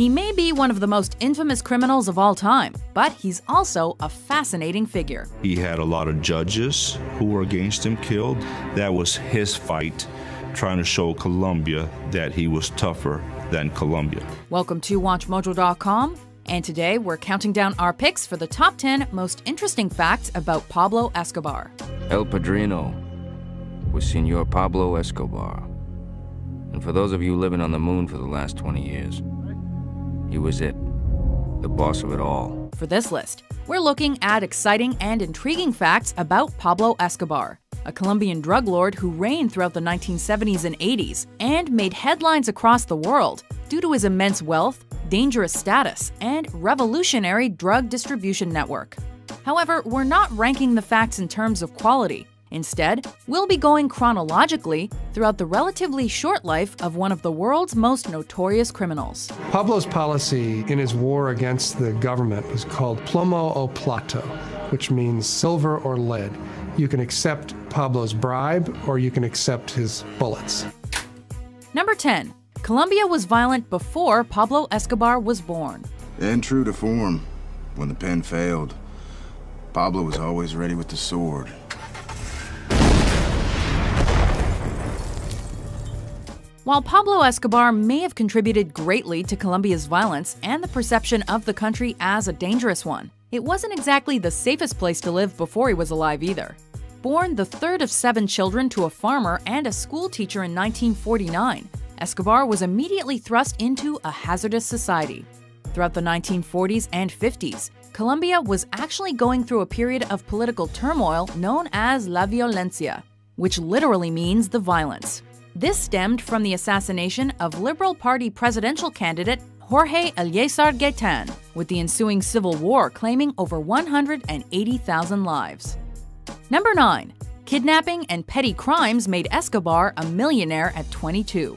He may be one of the most infamous criminals of all time, but he's also a fascinating figure. He had a lot of judges who were against him killed. That was his fight, trying to show Colombia that he was tougher than Colombia. Welcome to WatchMojo.com, and today we're counting down our picks for the top 10 most interesting facts about Pablo Escobar. El Padrino was Senor Pablo Escobar. And for those of you living on the moon for the last 20 years, he was it, the boss of it all. For this list, we're looking at exciting and intriguing facts about Pablo Escobar, a Colombian drug lord who reigned throughout the 1970s and 80s and made headlines across the world due to his immense wealth, dangerous status, and revolutionary drug distribution network. However, we're not ranking the facts in terms of quality. Instead, we'll be going chronologically throughout the relatively short life of one of the world's most notorious criminals. Pablo's policy in his war against the government was called plomo o plata, which means silver or lead. You can accept Pablo's bribe or you can accept his bullets. Number 10. Colombia was violent before Pablo Escobar was born. And true to form, when the pen failed, Pablo was always ready with the sword. While Pablo Escobar may have contributed greatly to Colombia's violence and the perception of the country as a dangerous one, it wasn't exactly the safest place to live before he was alive either. Born the third of seven children to a farmer and a schoolteacher in 1949, Escobar was immediately thrust into a hazardous society. Throughout the 1940s and 50s, Colombia was actually going through a period of political turmoil known as La Violencia, which literally means the violence. This stemmed from the assassination of Liberal Party presidential candidate Jorge Eliecer Gaitan, with the ensuing civil war claiming over 180,000 lives. Number 9. Kidnapping and petty crimes made Escobar a millionaire at 22.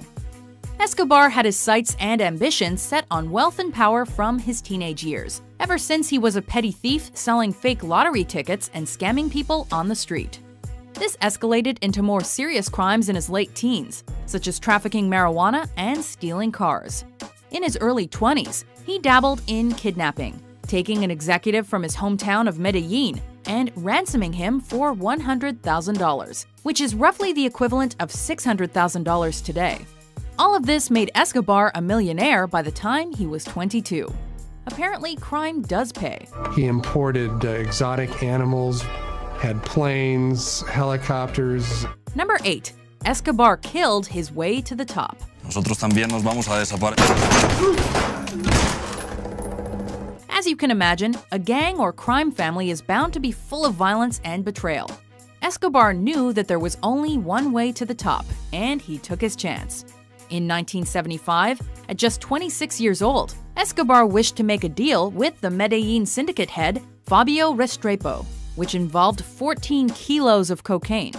Escobar had his sights and ambitions set on wealth and power from his teenage years, ever since he was a petty thief selling fake lottery tickets and scamming people on the street. This escalated into more serious crimes in his late teens, such as trafficking marijuana and stealing cars. In his early 20s, he dabbled in kidnapping, taking an executive from his hometown of Medellin and ransoming him for $100,000, which is roughly the equivalent of $600,000 today. All of this made Escobar a millionaire by the time he was 22. Apparently, crime does pay. He imported uh, exotic animals, had planes, helicopters. Number 8. Escobar killed his way to the top. Nosotros también nos vamos a desaparecer. As you can imagine, a gang or crime family is bound to be full of violence and betrayal. Escobar knew that there was only one way to the top, and he took his chance. In 1975, at just 26 years old, Escobar wished to make a deal with the Medellin syndicate head, Fabio Restrepo, which involved 14 kilos of cocaine.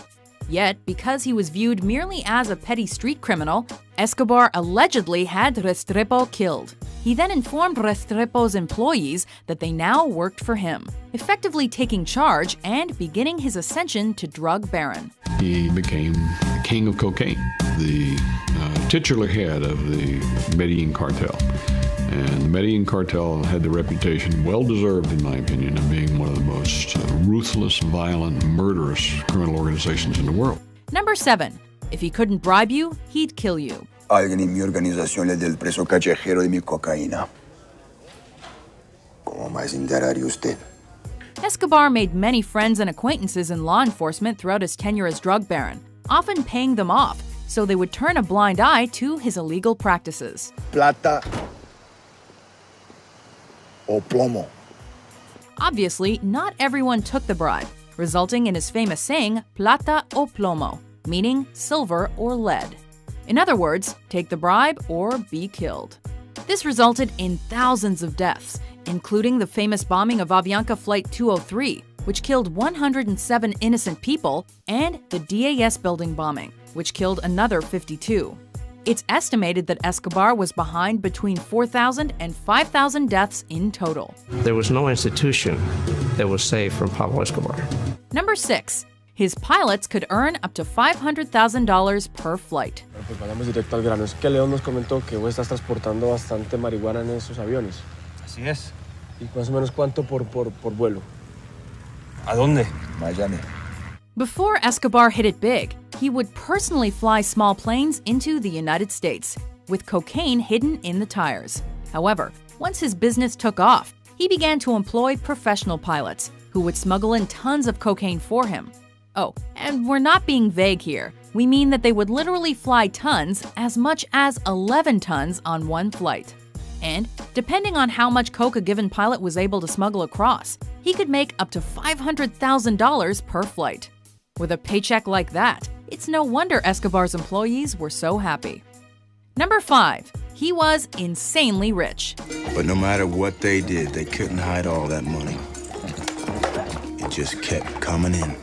Yet, because he was viewed merely as a petty street criminal, Escobar allegedly had Restrepo killed. He then informed Restrepo's employees that they now worked for him, effectively taking charge and beginning his ascension to drug baron. He became the king of cocaine, the uh, titular head of the Medellin cartel. And the Medellin cartel had the reputation, well deserved in my opinion, of being one of the most uh, ruthless, violent, murderous criminal organizations in the world. Number 7. If he couldn't bribe you, he'd kill you. Alguien en mi organización le dé el preso callejero de mi cocaína. ¿Cómo más enteraría usted? Escobar made many friends and acquaintances in law enforcement throughout his tenure as drug baron, often paying them off so they would turn a blind eye to his illegal practices. Plata o plomo. Obviously, not everyone took the bribe, resulting in his famous saying, plata o plomo, meaning silver or lead. In other words, take the bribe or be killed. This resulted in thousands of deaths, including the famous bombing of Avianca Flight 203, which killed 107 innocent people, and the DAS building bombing, which killed another 52. It's estimated that Escobar was behind between 4,000 and 5,000 deaths in total. There was no institution that was safe from Pablo Escobar. Number 6. His pilots could earn up to $500,000 per flight. Pues vayamos directo al grano. Es que León nos comentó que vos estás transportando bastante marihuana en esos aviones. Así es. ¿Y más o menos cuánto por, por, por vuelo? ¿A dónde? Miami. Before Escobar hit it big, he would personally fly small planes into the United States, with cocaine hidden in the tires. However, once his business took off, he began to employ professional pilots who would smuggle in tons of cocaine for him. Oh, and we're not being vague here. We mean that they would literally fly tons, as much as 11 tons on one flight. And depending on how much coke a given pilot was able to smuggle across, he could make up to $500,000 per flight. With a paycheck like that, it's no wonder Escobar's employees were so happy. Number 5. He was insanely rich. But no matter what they did, they couldn't hide all that money. It just kept coming in.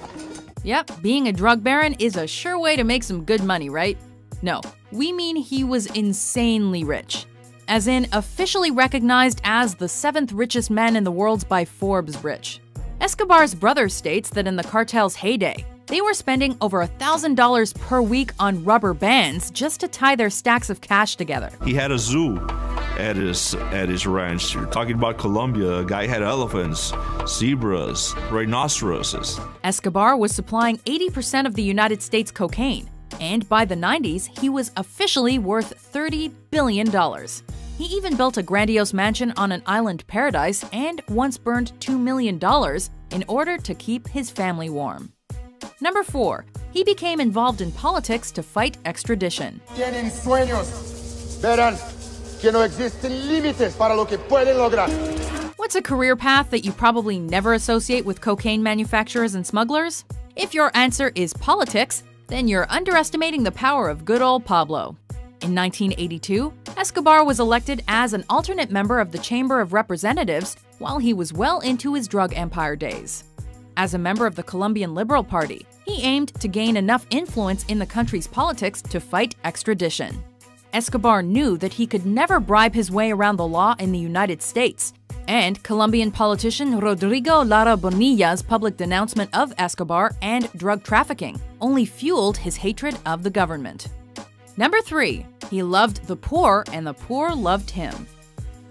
Yep, being a drug baron is a sure way to make some good money, right? No, we mean he was insanely rich. As in, officially recognized as the seventh richest man in the world by Forbes Rich. Escobar's brother states that in the cartel's heyday, they were spending over $1,000 per week on rubber bands just to tie their stacks of cash together. He had a zoo at his at his ranch. You're talking about Colombia. A guy had elephants, zebras, rhinoceroses. Escobar was supplying 80% of the United States cocaine, and by the 90s, he was officially worth $30 billion. He even built a grandiose mansion on an island paradise and once burned $2 million in order to keep his family warm. Number 4. He became involved in politics to fight extradition. Tienen sueños. Verán que no existen límites para lo que pueden lograr. What's a career path that you probably never associate with cocaine manufacturers and smugglers? If your answer is politics, then you're underestimating the power of good old Pablo. In 1982, Escobar was elected as an alternate member of the Chamber of Representatives while he was well into his drug empire days. As a member of the Colombian Liberal Party, he aimed to gain enough influence in the country's politics to fight extradition. Escobar knew that he could never bribe his way around the law in the United States, and Colombian politician Rodrigo Lara Bonilla's public denouncement of Escobar and drug trafficking only fueled his hatred of the government. Number 3. He loved the poor and the poor loved him.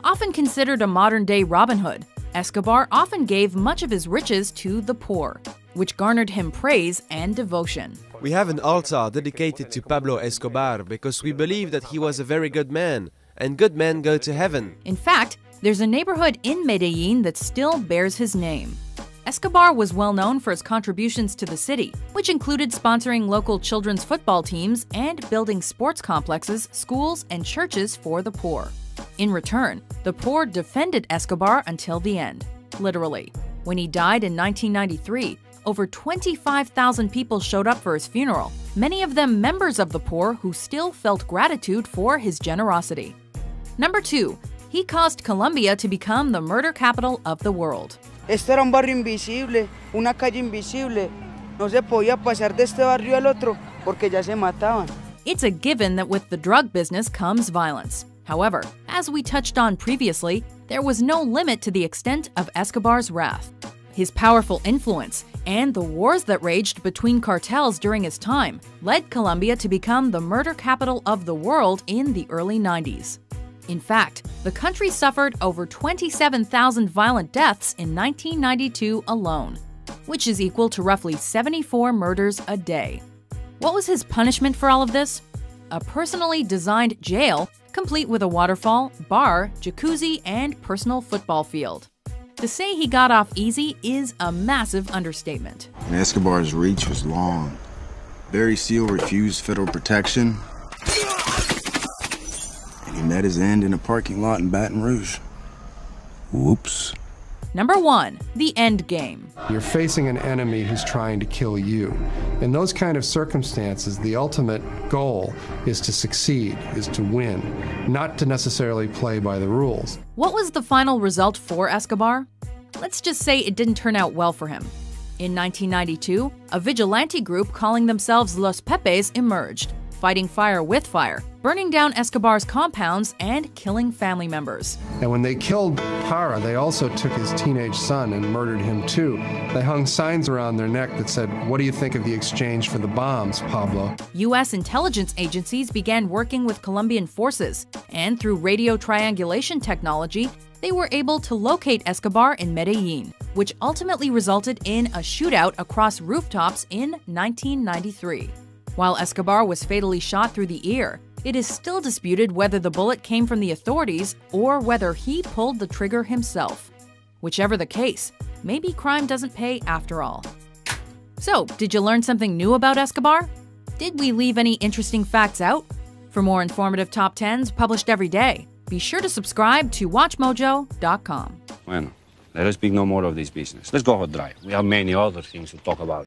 Often considered a modern day Robin Hood, Escobar often gave much of his riches to the poor, which garnered him praise and devotion. We have an altar dedicated to Pablo Escobar because we believe that he was a very good man, and good men go to heaven. In fact, there's a neighborhood in Medellin that still bears his name. Escobar was well known for his contributions to the city, which included sponsoring local children's football teams and building sports complexes, schools, and churches for the poor. In return, the poor defended Escobar until the end, literally. When he died in 1993, over 25,000 people showed up for his funeral, many of them members of the poor who still felt gratitude for his generosity. Number 2. He caused Colombia to become the murder capital of the world. Esto era un barrio invisible, una calle invisible. No se podía pasar de este barrio al otro porque ya se mataban. It's a given that with the drug business comes violence. However, as we touched on previously, there was no limit to the extent of Escobar's wrath. His powerful influence and the wars that raged between cartels during his time led Colombia to become the murder capital of the world in the early 90s. In fact, the country suffered over 27,000 violent deaths in 1992 alone, which is equal to roughly 74 murders a day. What was his punishment for all of this? A personally designed jail, complete with a waterfall, bar, jacuzzi, and personal football field. To say he got off easy is a massive understatement. And Escobar's reach was long. Barry Seal refused federal protection, he met his end in a parking lot in Baton Rouge. Whoops. Number 1. The End Game. You're facing an enemy who's trying to kill you. In those kind of circumstances, the ultimate goal is to succeed, is to win, not to necessarily play by the rules. What was the final result for Escobar? Let's just say it didn't turn out well for him. In 1992, a vigilante group calling themselves Los Pepes emerged. Fighting fire with fire, burning down Escobar's compounds, and killing family members. And when they killed Para, they also took his teenage son and murdered him too. They hung signs around their neck that said, What do you think of the exchange for the bombs, Pablo? U.S. intelligence agencies began working with Colombian forces, and through radio triangulation technology, they were able to locate Escobar in Medellin, which ultimately resulted in a shootout across rooftops in 1993. While Escobar was fatally shot through the ear, it is still disputed whether the bullet came from the authorities or whether he pulled the trigger himself. Whichever the case, maybe crime doesn't pay after all. So, did you learn something new about Escobar? Did we leave any interesting facts out? For more informative top 10s published every day, be sure to subscribe to WatchMojo.com. Bueno, let us speak no more of this business. Let's go for a drive. We have many other things to talk about.